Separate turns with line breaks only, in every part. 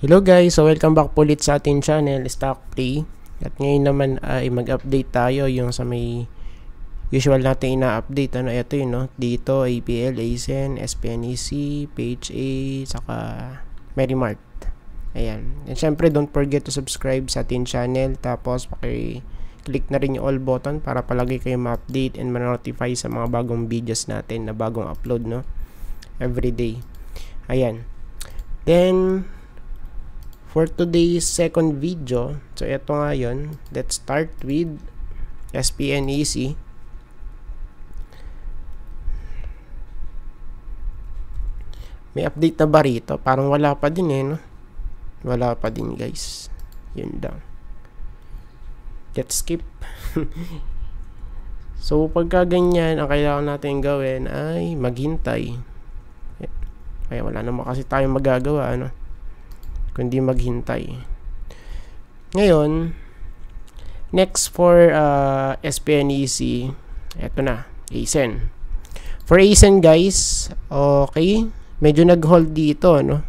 Hello guys, so welcome back ulit sa ating channel, Stock Play. At ngayon naman ay mag-update tayo yung sa may usual natin ina-update. Ano, ito yun, no? Dito, APL, ASEN, SPNEC, PHA, saka Merrimart. Ayan. And syempre, don't forget to subscribe sa ating channel. Tapos, paki-click na rin yung all button para palagi kayo ma-update and ma-notify sa mga bagong videos natin na bagong upload, no? Every day. Ayan. Then, for today's second video, so ito nga yun, let's start with SPNEC. May update na ba rito? Parang wala pa din eh, no? Wala pa din guys. Yun lang. Let's skip. so, pagka ganyan, ang kailangan natin gawin ay maghintay. Kaya wala naman kasi tayong magagawa, ano? Kundi maghintay. Ngayon, next for uh, SPNEC, eto na, ASEN. For ASEN guys, okay, medyo nag-hold dito, no?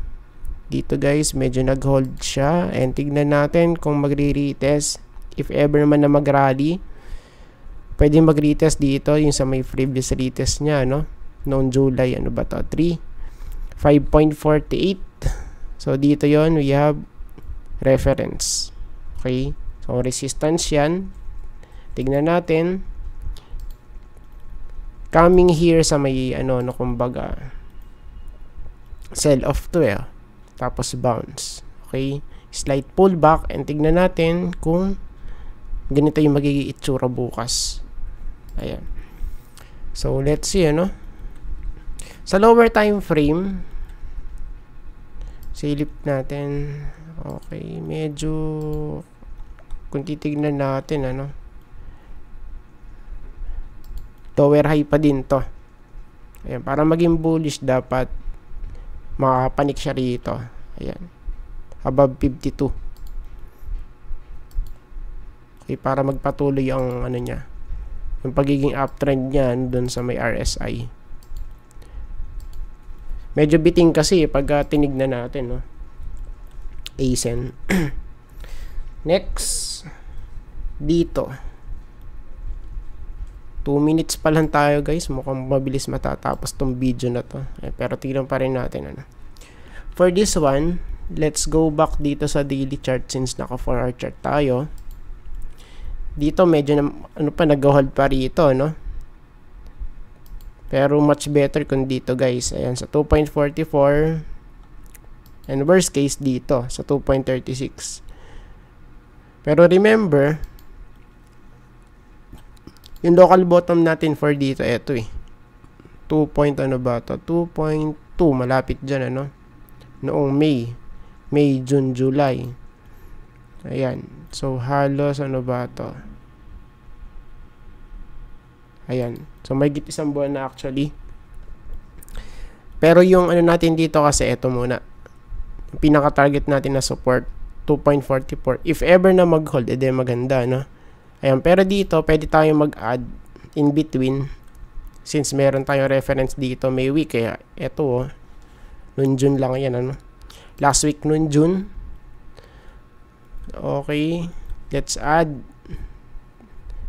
Dito guys, medyo nag-hold siya. And tignan natin kung magre-retest. If ever naman na mag-rally, pwede mag-retest dito, yung sa may previous retest niya, no? Noong July, ano ba to? 3. 5.48 So, dito yon we have reference. Okay? So, resistance yan. Tignan natin. Coming here sa may, ano, no, kumbaga, sell off to eh. Tapos bounce. Okay? Slight pullback and tignan natin kung ganito yung magiging itsura bukas. Ayan. So, let's see, ano. Sa lower time frame, silip natin. Okay medyo kung titignan natin ano? Lower high pa din to. Ayan, para maging bullish dapat makapanik siya rito. Ayan above 52 okay para magpatuloy ang ano niya yung pagiging uptrend niya doon sa may RSI Medyo biting kasi pag uh, tinignan natin, no? ASEN. Next, dito. 2 minutes pa lang tayo guys. Mukhang mabilis matatapos tong video na to. Eh, pero tignan pa rin natin. Ano. For this one, let's go back dito sa daily chart since naka 4 hour chart tayo. Dito medyo na, ano pa nag-hold pa rito, no? Pero much better kung dito guys. Ayan, sa 2.44. And worst case dito, sa 2.36. Pero remember, yung local bottom natin for dito, eto eh. 2 point ano ba to? 2.2, malapit dyan ano? Noong May. May, June, July. Ayan. So, halos ano ba to? Ayan. So, may git isang buwan na actually. Pero yung ano natin dito kasi, ito muna. Yung pinaka-target natin na support, 2.44. If ever na mag-hold, edi maganda, no? Ayan. Pero dito, pwede tayong mag-add in between. Since meron tayong reference dito, may week. Kaya, ito, oh. Noon June lang yan, ano? Last week noon June. Okay. Let's add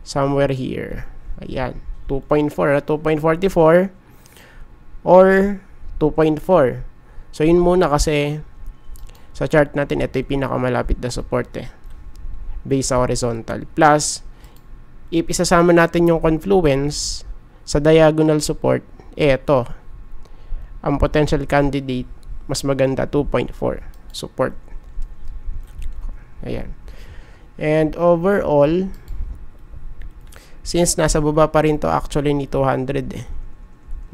somewhere here. Ayan. 2.4, 2.44 or 2.4. So, yun muna kasi sa chart natin, ito yung pinakamalapit na support eh. Base sa horizontal. Plus, if isasama natin yung confluence sa diagonal support, eh, ito. Ang potential candidate, mas maganda, 2.4 support. Ayan. And overall, Since nasa baba pa rin to actually ni 200 eh.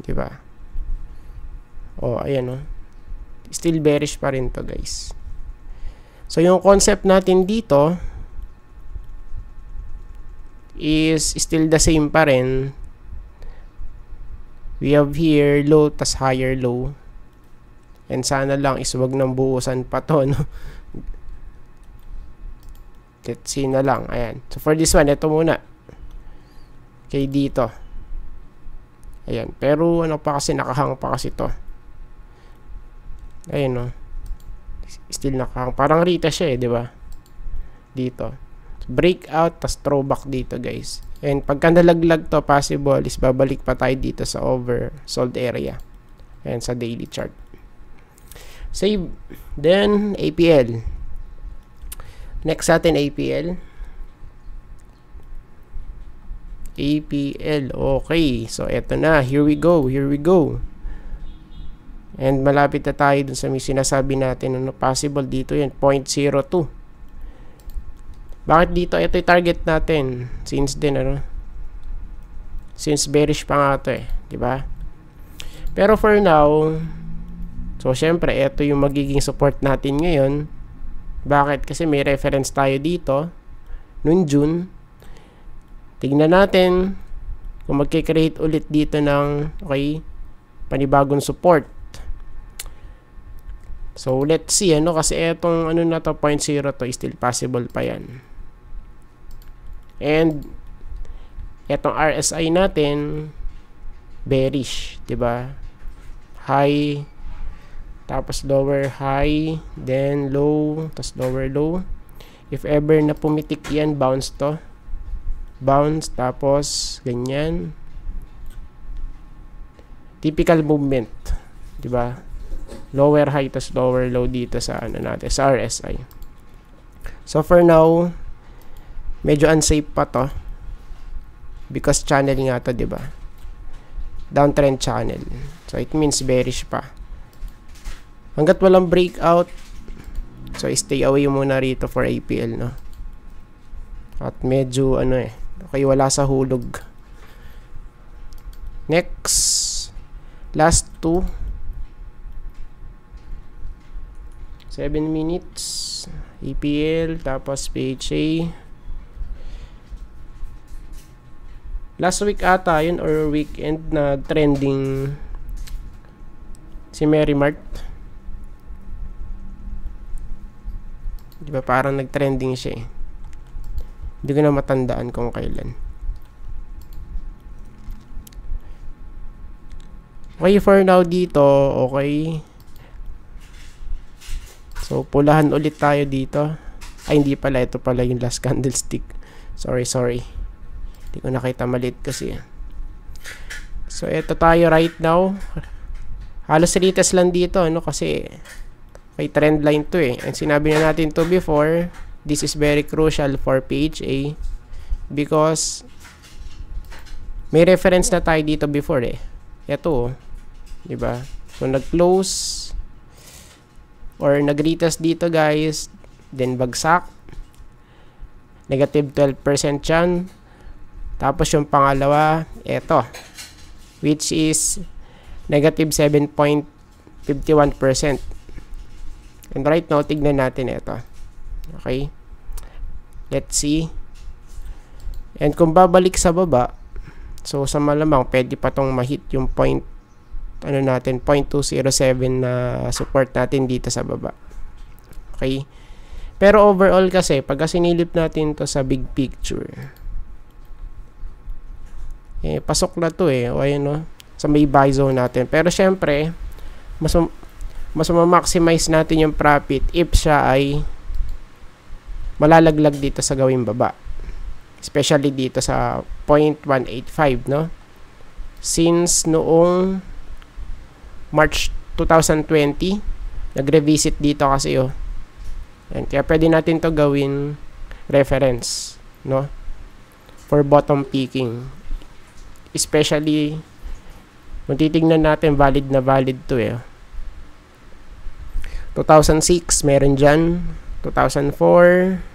'Di ba? Oh, ayan oh. Still bearish pa rin to, guys. So yung concept natin dito is still the same pa rin. We have here low tas higher low. And sana lang is wag nang buusan pa to, no? Let's see na lang. Ayan. So for this one, ito muna kay dito. Ayan. Pero ano pa kasi nakahang pa kasi to. Ayan o. Still nakahang. Parang retest siya eh, di ba? Dito. Breakout, tas throwback dito guys. And pagka nalaglag to, possible is babalik pa tayo dito sa oversold area. And sa daily chart. Save. Then, APL. Next natin, APL. APL. Okay. So, eto na. Here we go. Here we go. And malapit na tayo dun sa may sinasabi natin. Ano possible dito yan? 0.02. Bakit dito? Ito yung target natin. Since din, ano? Since bearish pa nga ito eh. ba? Diba? Pero for now, so syempre, ito yung magiging support natin ngayon. Bakit? Kasi may reference tayo dito. Noong June, Tingnan natin kung magkikreate ulit dito ng okay, panibagong support. So, let's see, ano, kasi etong, ano na to, 0.0 to, still possible pa yan. And, etong RSI natin, bearish, ba diba? High, tapos lower high, then low, tapos lower low. If ever na pumitik yan, bounce to bounce tapos ganyan. Typical movement di ba? Lower high tas lower low dito sa ano natin sa RSI so for now medyo unsafe pa to because channel nga to di ba? Downtrend channel. So it means bearish pa. Hanggat walang breakout so stay away muna rito for APL no? At medyo ano eh Okay, wala sa hulog. Next. Last two. 7 minutes. EPL, tapos PHA. Last week ata yun or weekend na trending si Mary Mart. Di ba parang nag-trending siya eh. Hindi ko na matandaan kung kailan. Okay, for now dito, okay. So, pulahan ulit tayo dito. Ay, hindi pala. Ito pala yung last candlestick. Sorry, sorry. Hindi ko nakita malit kasi. So, ito tayo right now. Halos retest lang dito, ano, kasi may trend line to eh. And sinabi na natin to before, This is very crucial for PHA because may reference na tayo dito before eh. Ito. 'di ba? So nag-close or nag-retest dito, guys, then bagsak. Negative 12% 'yan. Tapos yung pangalawa, ito, which is negative 7.51%. And right now, tignan natin ito. Okay? Let's see. And kung babalik sa baba, so sa malamang pwede pa tong ma-hit yung point ano natin 0.207 na support natin dito sa baba. Okay? Pero overall kasi pag sinilip natin to sa big picture eh pasok na to eh o ayun no sa may buy zone natin. Pero syempre mas mas ma-maximize natin yung profit if siya ay malalaglag dito sa gawing baba. Especially dito sa 0.185, no? Since noong March 2020, nag-revisit dito kasi, oh. And kaya pwede natin to gawin reference, no? For bottom picking. Especially, kung titignan natin, valid na valid to, eh. 2006, meron dyan. 2004,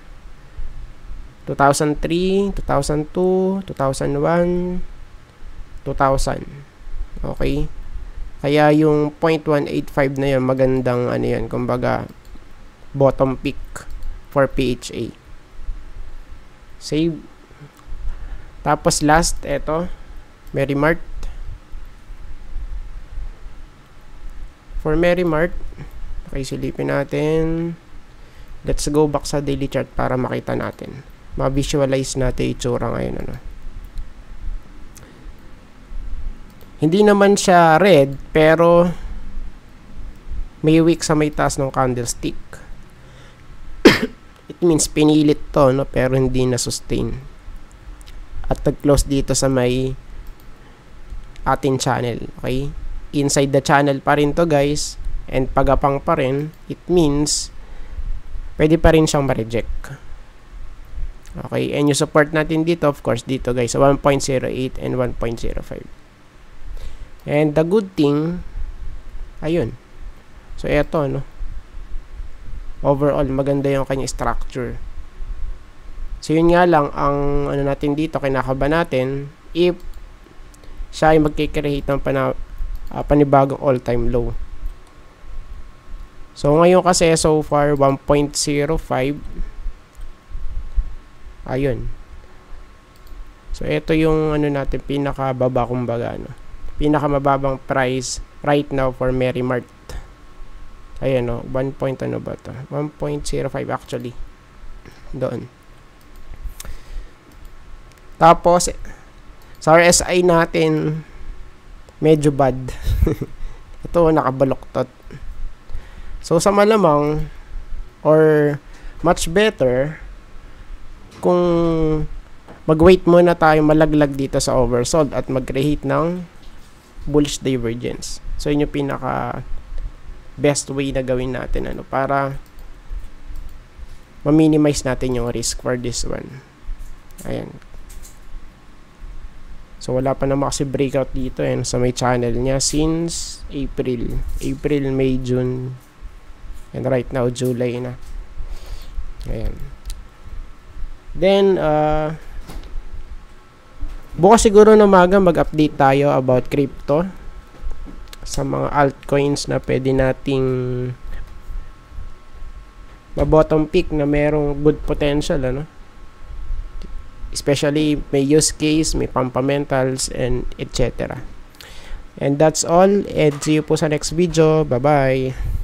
2003, 2002, 2001, 2000. Okay? Kaya yung 0.185 na yun, magandang ano yan, kumbaga, bottom pick for PHA. Save. Tapos last, eto, Merrimart. For Merrimart, okay, silipin natin. Let's go back sa daily chart para makita natin ma-visualize natin itsura ngayon ano. Hindi naman siya red pero may wick sa may taas ng candlestick. It means pinilit to, no? pero hindi na sustain. At nag-close dito sa may ating channel. Okay? Inside the channel pa rin to guys. And pagapang pa rin, it means pwede pa rin siyang ma-reject. Okay? And yung support natin dito, of course, dito guys, sa 1.08 and 1.05. And the good thing, ayun. So, eto, no? overall maganda yung kanyang structure. So yun nga lang ang ano natin dito kinakaba natin if siya ay magkikreate ng pana, uh, panibagong all-time low. So ngayon kasi so far 1.05 ayun. So ito yung ano natin pinakababa kumbaga ano. Pinakamababang price right now for Merrimart. Ayan o, 1 point ano ba to? 1.05 actually. Doon. Tapos, sa RSI natin, medyo bad. Ito, nakabaloktot. So, sa malamang, or much better, kung mag-wait muna tayo malaglag dito sa oversold at mag-create ng bullish divergence. So, yun yung pinaka best way na gawin natin ano para ma-minimize natin yung risk for this one. Ayan. So, wala pa naman kasi breakout dito eh, sa may channel niya since April. April, May, June. And right now, July na. Ayan. Then, uh, bukas siguro na maga mag-update tayo about crypto. Sa mga altcoins na pwede nating mabottom pick na merong good potential ano? Especially may use case may fundamentals and etc and that's all. And see you po sa next video. Bye bye